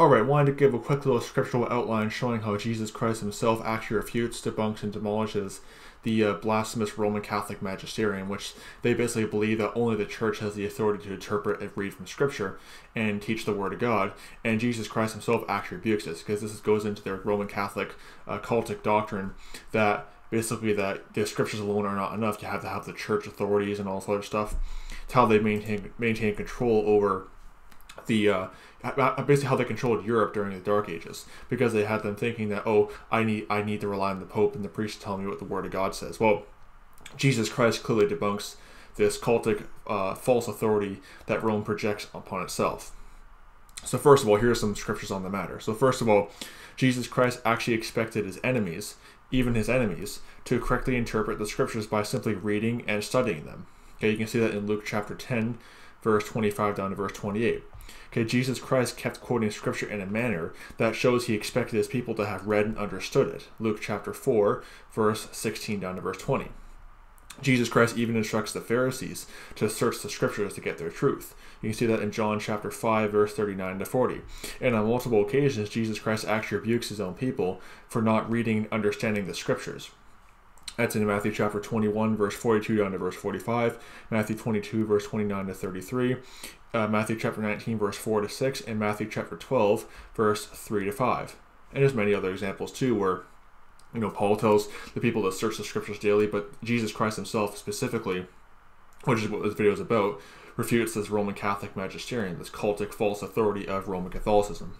Alright, I wanted to give a quick little scriptural outline showing how Jesus Christ himself actually refutes, debunks, and demolishes the uh, blasphemous Roman Catholic magisterium, which they basically believe that only the church has the authority to interpret and read from scripture and teach the word of God. And Jesus Christ himself actually rebukes this because this goes into their Roman Catholic uh, cultic doctrine that basically that the scriptures alone are not enough. You have to have the church authorities and all this other stuff. It's how they maintain maintain control over the uh, basically how they controlled Europe during the Dark Ages because they had them thinking that oh I need I need to rely on the Pope and the priest to tell me what the Word of God says. Well, Jesus Christ clearly debunks this cultic uh, false authority that Rome projects upon itself. So first of all, here are some scriptures on the matter. So first of all, Jesus Christ actually expected his enemies, even his enemies, to correctly interpret the scriptures by simply reading and studying them. Okay, you can see that in Luke chapter 10, verse 25 down to verse 28. Okay, Jesus Christ kept quoting scripture in a manner that shows he expected his people to have read and understood it. Luke chapter 4, verse 16 down to verse 20. Jesus Christ even instructs the Pharisees to search the scriptures to get their truth. You can see that in John chapter 5, verse 39 to 40. And on multiple occasions, Jesus Christ actually rebukes his own people for not reading and understanding the scriptures. That's in Matthew chapter 21, verse 42 down to verse 45, Matthew 22, verse 29 to 33, uh, Matthew chapter 19, verse 4 to 6, and Matthew chapter 12, verse 3 to 5. And there's many other examples too where, you know, Paul tells the people to search the scriptures daily, but Jesus Christ himself specifically, which is what this video is about, refutes this Roman Catholic magisterium, this cultic false authority of Roman Catholicism.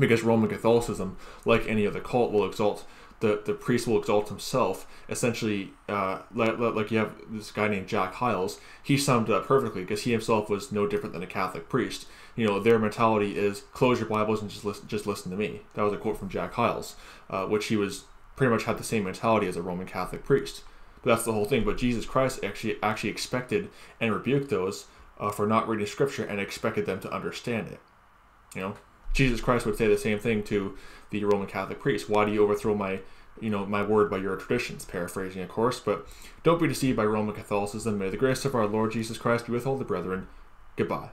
Because Roman Catholicism, like any other cult, will exalt the, the priest will exalt himself. Essentially, uh, like, like you have this guy named Jack Hyles, he summed it up perfectly because he himself was no different than a Catholic priest. You know, their mentality is close your Bibles and just listen, just listen to me. That was a quote from Jack Hyles, uh, which he was pretty much had the same mentality as a Roman Catholic priest. But that's the whole thing. But Jesus Christ actually actually expected and rebuked those uh, for not reading Scripture and expected them to understand it. You know, Jesus Christ would say the same thing to the Roman Catholic priest. Why do you overthrow my, you know, my word by your traditions? Paraphrasing, of course. But don't be deceived by Roman Catholicism. May the grace of our Lord Jesus Christ be with all the brethren. Goodbye.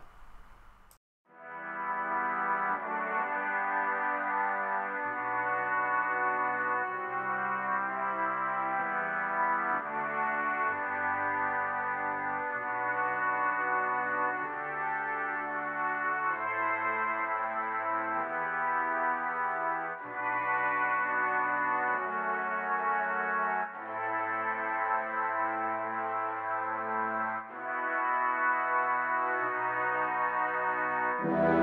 Bye.